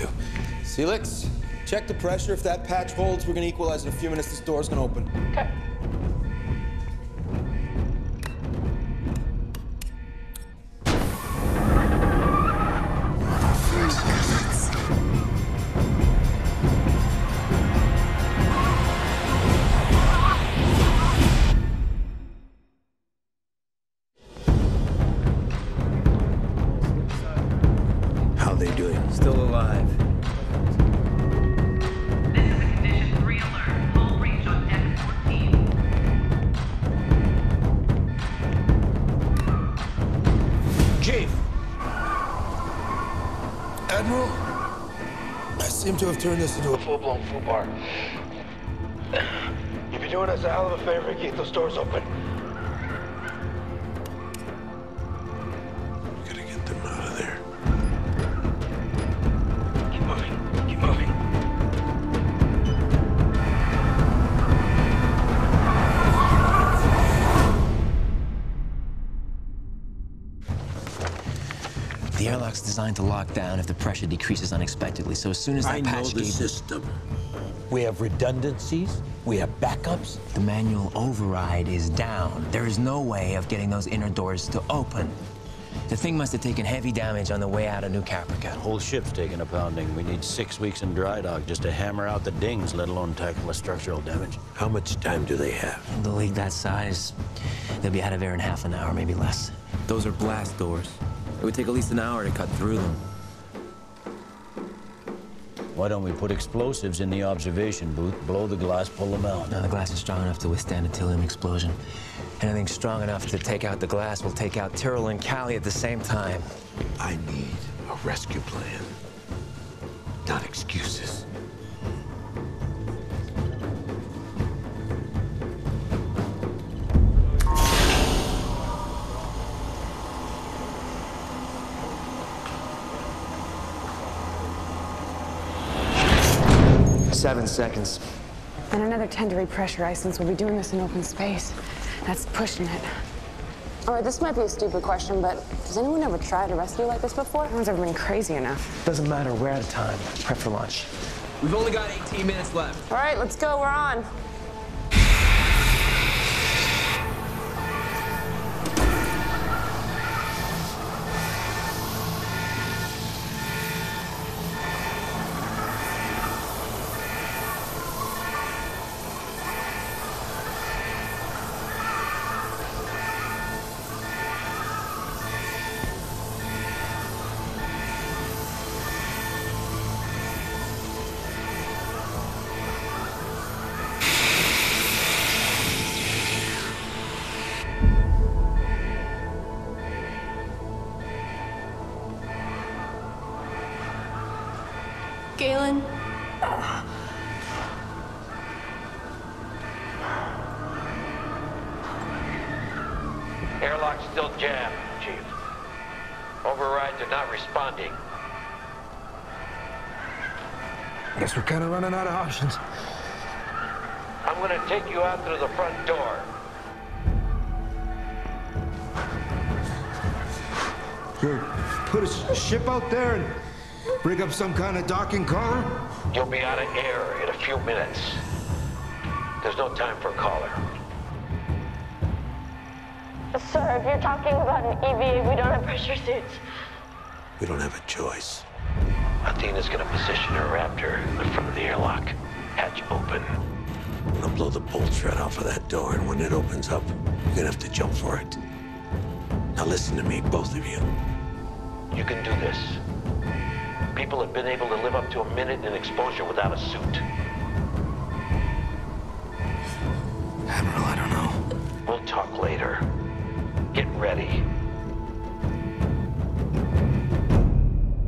do. Celix, check the pressure. If that patch holds, we're gonna equalize in a few minutes. This door's gonna open. Okay. How they doing? Still alive. Have turned this into a full-blown FUBAR. You'd be doing us a hell of a favor keep those doors open. The airlock's designed to lock down if the pressure decreases unexpectedly. So as soon as that I know the system. We have redundancies. We have backups. the manual override is down. There is no way of getting those inner doors to open. The thing must have taken heavy damage on the way out of New Caprica. Whole ship's taken a pounding. We need six weeks in dry dock just to hammer out the dings, let alone tackle the structural damage. How much time do they have? The league that size, they'll be out of there in half an hour, maybe less. Those are blast doors. It would take at least an hour to cut through them. Why don't we put explosives in the observation booth, blow the glass, pull them out? Now, the glass is strong enough to withstand a tylium explosion. Anything strong enough to take out the glass will take out Tyrol and Cally at the same time. I need a rescue plan, not excuses. Seven seconds. And another 10 to repressurize since we'll be doing this in open space. That's pushing it. All right, this might be a stupid question, but has anyone ever tried a rescue like this before? No one's ever been crazy enough. Doesn't matter, we're out of time. Prep for launch. We've only got 18 minutes left. All right, let's go. We're on. Galen, Airlock's still jammed, Chief. Overrides are not responding. Guess we're kind of running out of options. I'm gonna take you out through the front door. Here, put a ship out there and bring up some kind of docking collar? You'll be out of air in a few minutes. There's no time for a caller. sir, if you're talking about an EVA, we don't have pressure suits. We don't have a choice. Athena's gonna position her Raptor in the front of the airlock. Hatch open. I'm gonna blow the bolts right off of that door, and when it opens up, you're gonna have to jump for it. Now listen to me, both of you. You can do this. People have been able to live up to a minute in exposure without a suit. Admiral, I don't know. We'll talk later. Get ready.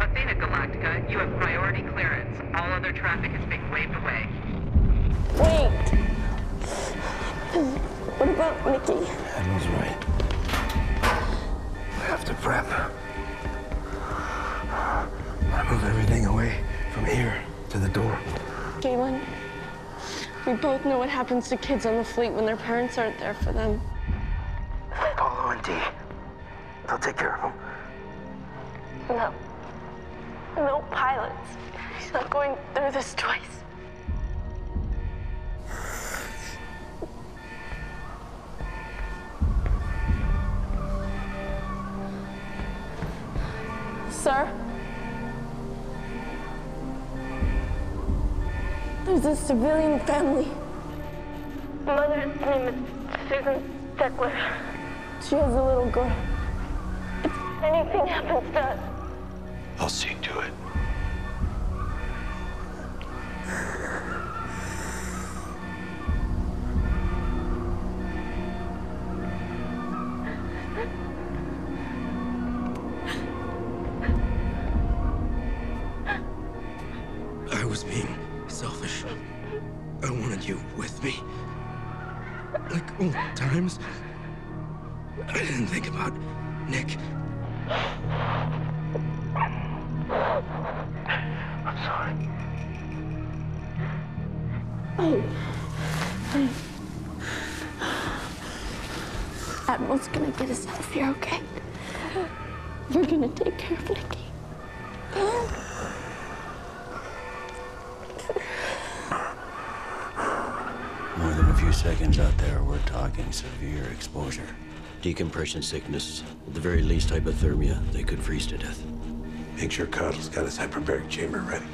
Athena Galactica, you have priority clearance. All other traffic is being waved away. Wait. What about Nikki? Admiral's right. I have to prep. I move everything away from here to the door. Galen, we both know what happens to kids on the fleet when their parents aren't there for them. Paulo and Dee. They'll take care of them. No. No pilots. He's not going through this twice. Sir? There's a civilian family. Mother's name is Susan Steckler. She has a little girl. If anything happens to us, I'll see to it. Like times. I didn't think about Nick. I'm sorry. Hey. Hey. Admiral's gonna get us out of here, okay? You're gonna take care of Nikki. Seconds out there, we're talking severe exposure. Decompression sickness, at the very least hypothermia. They could freeze to death. Make sure Cottle's got his hyperbaric chamber ready.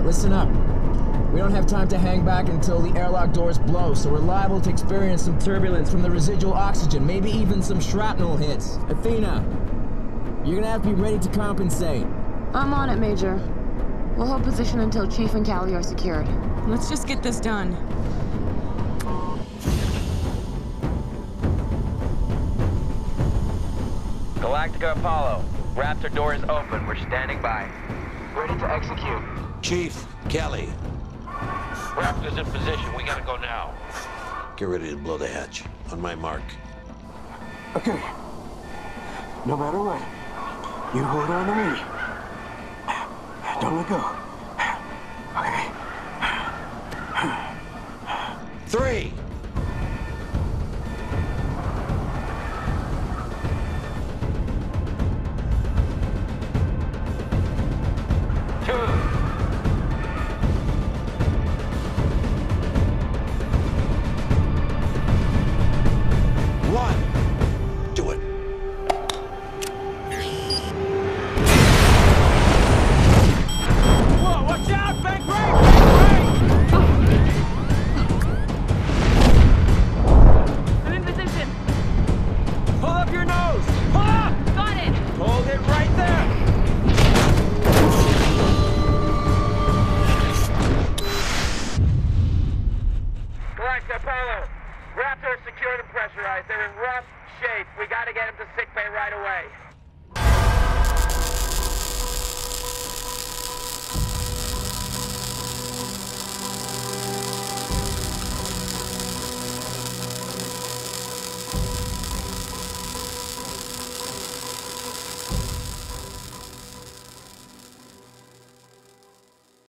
All right, listen up. We don't have time to hang back until the airlock doors blow, so we're liable to experience some turbulence from the residual oxygen, maybe even some shrapnel hits. Athena, you're gonna have to be ready to compensate. I'm on it, Major. We'll hold position until Chief and Cally are secured. Let's just get this done. Galactica Apollo, Raptor door is open. We're standing by. Ready to execute. Chief, Cally, Raptor's in position. We gotta go now. get ready to blow the hatch. On my mark. Okay. No matter what, you hold on to me. Don't let go. Okay. Three!